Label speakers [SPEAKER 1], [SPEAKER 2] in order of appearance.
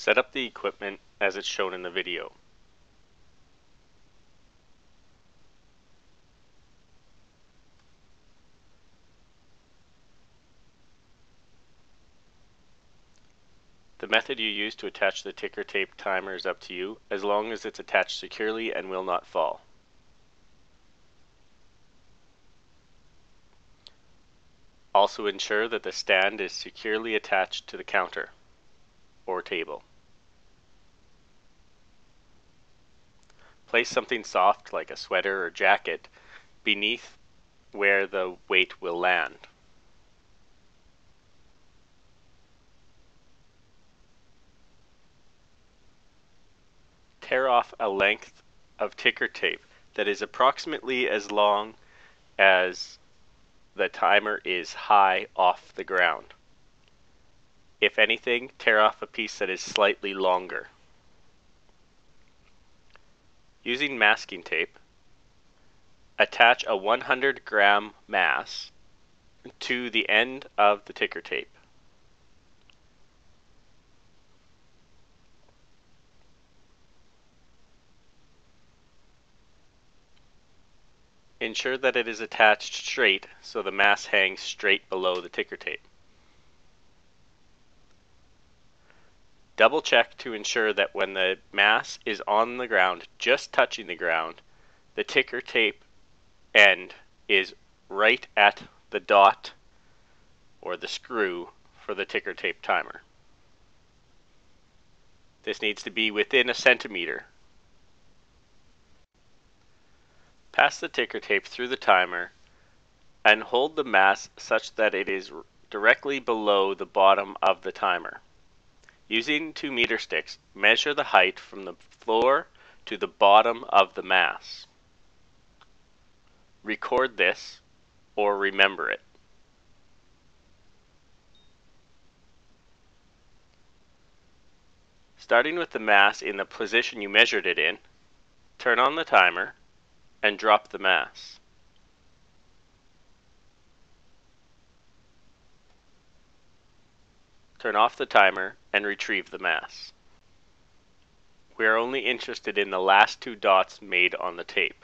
[SPEAKER 1] Set up the equipment as it's shown in the video. The method you use to attach the ticker tape timer is up to you, as long as it's attached securely and will not fall. Also ensure that the stand is securely attached to the counter or table. Place something soft like a sweater or jacket beneath where the weight will land. Tear off a length of ticker tape that is approximately as long as the timer is high off the ground. If anything, tear off a piece that is slightly longer. Using masking tape, attach a 100 gram mass to the end of the ticker tape. Ensure that it is attached straight so the mass hangs straight below the ticker tape. Double check to ensure that when the mass is on the ground, just touching the ground, the ticker tape end is right at the dot or the screw for the ticker tape timer. This needs to be within a centimeter Pass the ticker tape through the timer and hold the mass such that it is directly below the bottom of the timer. Using 2 meter sticks, measure the height from the floor to the bottom of the mass. Record this or remember it. Starting with the mass in the position you measured it in, turn on the timer and drop the mass. Turn off the timer and retrieve the mass. We are only interested in the last two dots made on the tape.